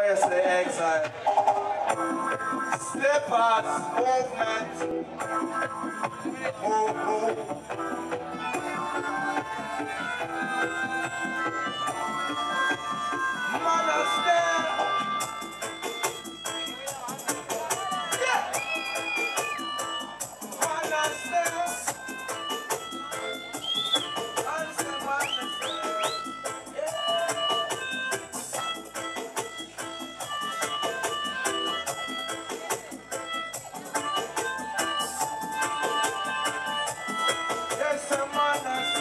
voice of exile. Step movement, move, move. semana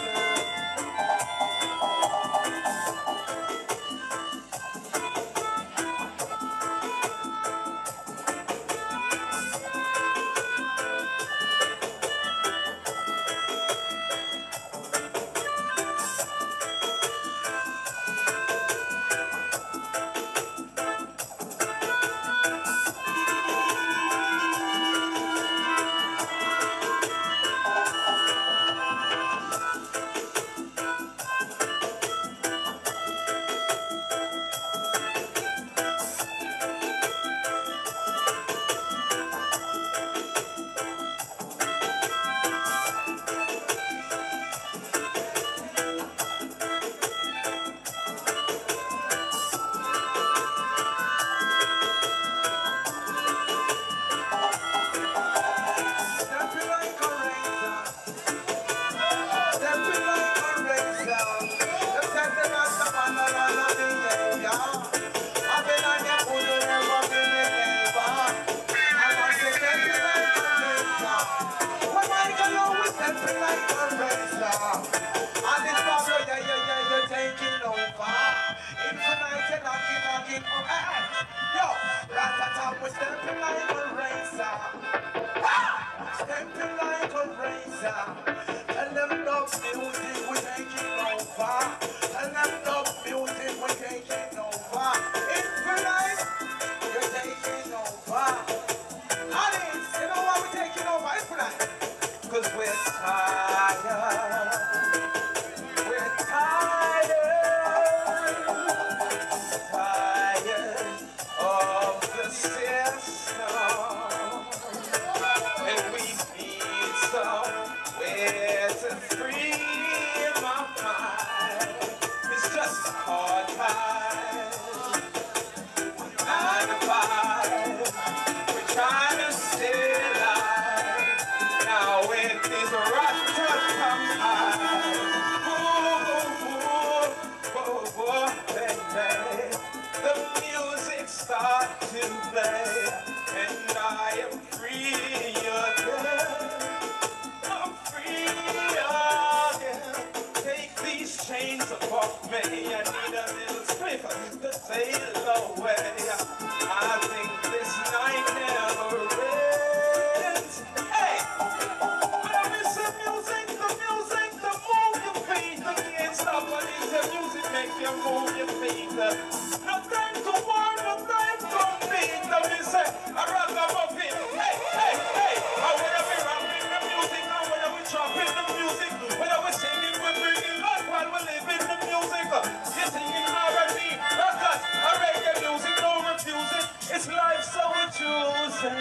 up, we stepping like a razor. Ha! Stepping like a razor. Tell them dogs they chains above me. I need a little slip to sail away. I think this night never ends. Hey, but I miss the music, the music, the move your feet. The can't stop, but it's the music make you move your feet.